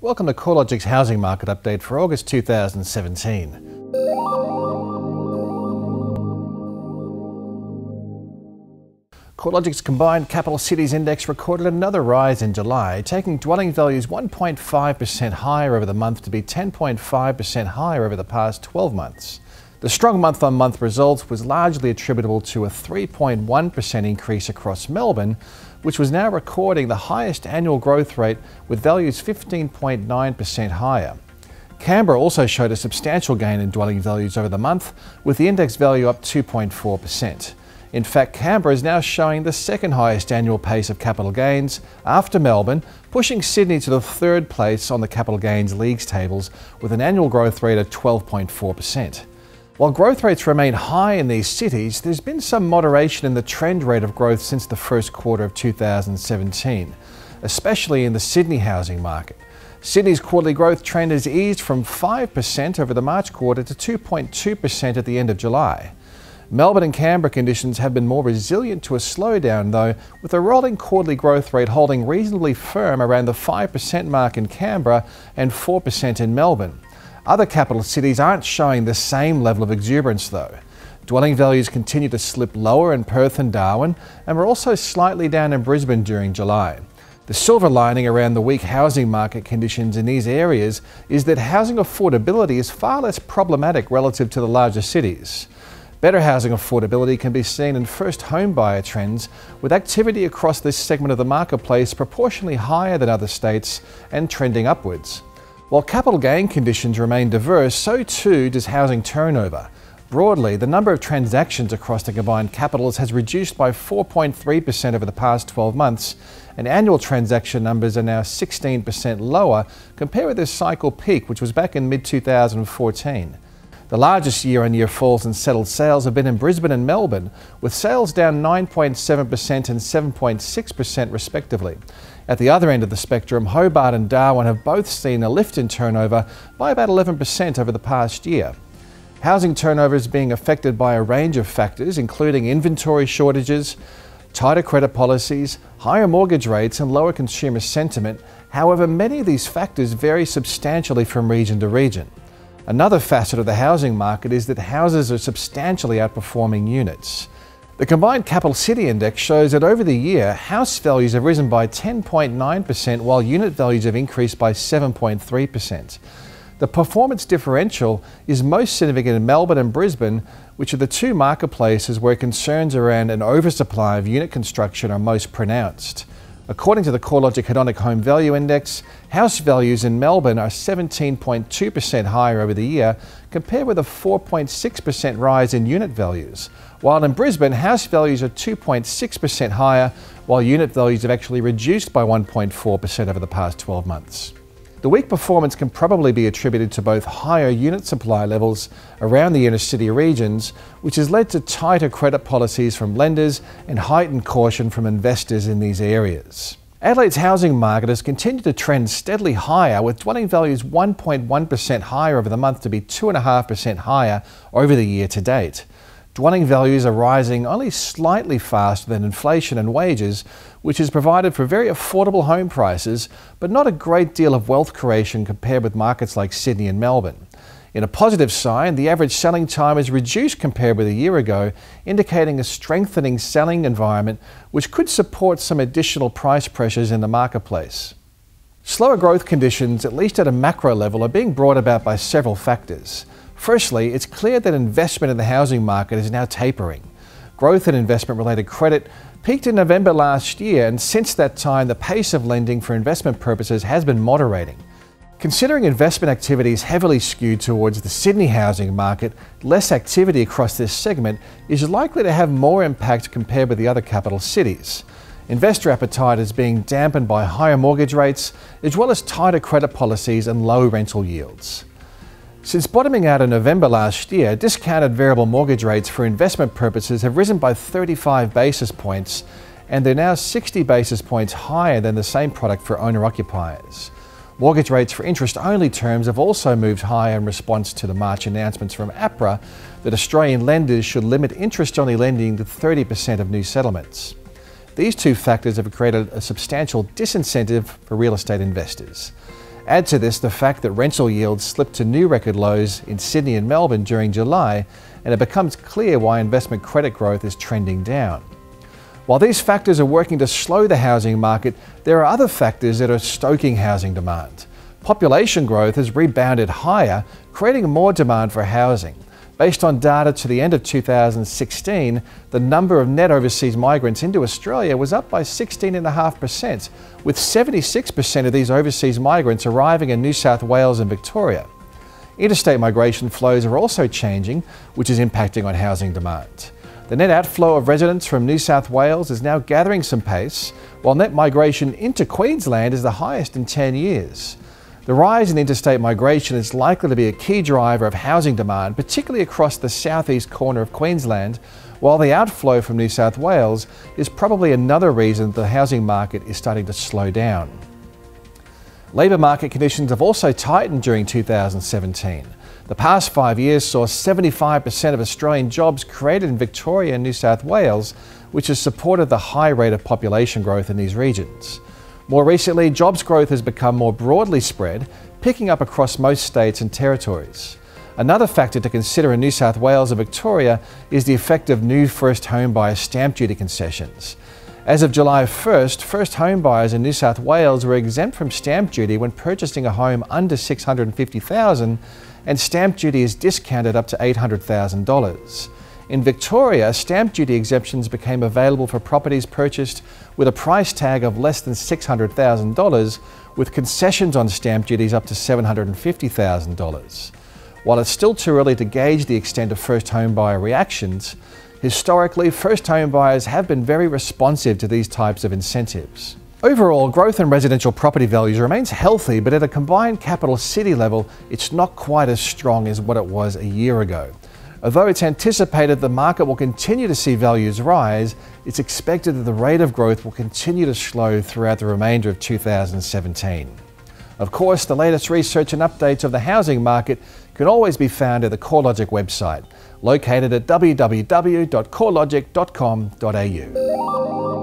Welcome to CoreLogic's housing market update for August 2017. CoreLogic's combined capital cities index recorded another rise in July, taking dwelling values 1.5% higher over the month to be 10.5% higher over the past 12 months. The strong month on month results was largely attributable to a 3.1% increase across Melbourne, which was now recording the highest annual growth rate with values 15.9% higher. Canberra also showed a substantial gain in dwelling values over the month, with the index value up 2.4%. In fact, Canberra is now showing the second highest annual pace of capital gains after Melbourne, pushing Sydney to the third place on the capital gains leagues tables with an annual growth rate of 12.4%. While growth rates remain high in these cities, there's been some moderation in the trend rate of growth since the first quarter of 2017, especially in the Sydney housing market. Sydney's quarterly growth trend has eased from 5% over the March quarter to 2.2% at the end of July. Melbourne and Canberra conditions have been more resilient to a slowdown, though, with the rolling quarterly growth rate holding reasonably firm around the 5% mark in Canberra and 4% in Melbourne. Other capital cities aren't showing the same level of exuberance though. Dwelling values continue to slip lower in Perth and Darwin and were also slightly down in Brisbane during July. The silver lining around the weak housing market conditions in these areas is that housing affordability is far less problematic relative to the larger cities. Better housing affordability can be seen in first home buyer trends, with activity across this segment of the marketplace proportionally higher than other states and trending upwards. While capital gain conditions remain diverse, so too does housing turnover. Broadly, the number of transactions across the combined capitals has reduced by 4.3% over the past 12 months, and annual transaction numbers are now 16% lower compared with this cycle peak, which was back in mid 2014. The largest year on year falls in settled sales have been in Brisbane and Melbourne, with sales down 9.7% and 7.6% respectively. At the other end of the spectrum, Hobart and Darwin have both seen a lift in turnover by about 11% over the past year. Housing turnover is being affected by a range of factors, including inventory shortages, tighter credit policies, higher mortgage rates, and lower consumer sentiment. However, many of these factors vary substantially from region to region. Another facet of the housing market is that houses are substantially outperforming units. The combined capital city index shows that over the year, house values have risen by 10.9%, while unit values have increased by 7.3%. The performance differential is most significant in Melbourne and Brisbane, which are the two marketplaces where concerns around an oversupply of unit construction are most pronounced. According to the CoreLogic Hedonic Home Value Index, house values in Melbourne are 17.2% higher over the year, compared with a 4.6% rise in unit values. While in Brisbane, house values are 2.6% higher, while unit values have actually reduced by 1.4% over the past 12 months. The weak performance can probably be attributed to both higher unit supply levels around the inner city regions, which has led to tighter credit policies from lenders and heightened caution from investors in these areas. Adelaide's housing market has continued to trend steadily higher, with dwelling values 1.1% higher over the month to be 2.5% higher over the year to date. Dwelling values are rising only slightly faster than inflation and wages, which has provided for very affordable home prices, but not a great deal of wealth creation compared with markets like Sydney and Melbourne. In a positive sign, the average selling time is reduced compared with a year ago, indicating a strengthening selling environment which could support some additional price pressures in the marketplace. Slower growth conditions, at least at a macro level, are being brought about by several factors. Firstly, it's clear that investment in the housing market is now tapering. Growth in investment related credit peaked in November last year, and since that time, the pace of lending for investment purposes has been moderating. Considering investment activity is heavily skewed towards the Sydney housing market, less activity across this segment is likely to have more impact compared with the other capital cities. Investor appetite is being dampened by higher mortgage rates, as well as tighter credit policies and low rental yields. Since bottoming out in November last year, discounted variable mortgage rates for investment purposes have risen by 35 basis points, and they're now 60 basis points higher than the same product for owner occupiers. Mortgage rates for interest only terms have also moved higher in response to the March announcements from APRA that Australian lenders should limit interest only lending to 30% of new settlements. These two factors have created a substantial disincentive for real estate investors. Add to this the fact that rental yields slipped to new record lows in Sydney and Melbourne during July, and it becomes clear why investment credit growth is trending down. While these factors are working to slow the housing market, there are other factors that are stoking housing demand. Population growth has rebounded higher, creating more demand for housing. Based on data to the end of 2016, the number of net overseas migrants into Australia was up by 16.5%, with 76% of these overseas migrants arriving in New South Wales and Victoria. Interstate migration flows are also changing, which is impacting on housing demand. The net outflow of residents from New South Wales is now gathering some pace, while net migration into Queensland is the highest in 10 years. The rise in interstate migration is likely to be a key driver of housing demand, particularly across the southeast corner of Queensland, while the outflow from New South Wales is probably another reason the housing market is starting to slow down. Labour market conditions have also tightened during 2017. The past five years saw 75% of Australian jobs created in Victoria and New South Wales, which has supported the high rate of population growth in these regions. More recently, jobs growth has become more broadly spread, picking up across most states and territories. Another factor to consider in New South Wales and Victoria is the effect of new first home buyer stamp duty concessions. As of July 1st, first home buyers in New South Wales were exempt from stamp duty when purchasing a home under 650,000 and stamp duty is discounted up to $800,000. In Victoria, stamp duty exemptions became available for properties purchased with a price tag of less than $600,000, with concessions on stamp duties up to $750,000. While it's still too early to gauge the extent of first home buyer reactions, historically, first home buyers have been very responsive to these types of incentives. Overall, growth in residential property values remains healthy, but at a combined capital city level, it's not quite as strong as what it was a year ago. Although it's anticipated the market will continue to see values rise, it's expected that the rate of growth will continue to slow throughout the remainder of 2017. Of course, the latest research and updates of the housing market can always be found at the CoreLogic website, located at www.corelogic.com.au.